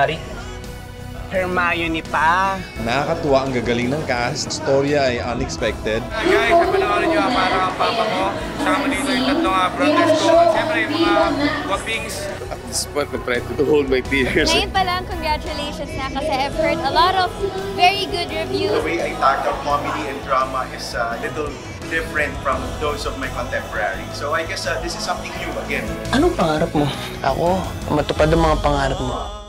Hari? Hermione pa. Nakakatuwa ang gagaling ng cast. Storya ay unexpected. Ah, guys, sa panoorin nyo, ah, parang ang papa ko. Sama dito yung tatlong ah, brothers ko. At Siyempre, yung mga wapings. At this point, I'm trying to hold my tears. Ngayon pa lang, congratulations na kasi I've heard a lot of very good reviews. The way I tackle comedy and drama is a little different from those of my contemporaries. So I guess uh, this is something new again. Anong pangarap mo? Ako, matupad ang mga pangarap mo.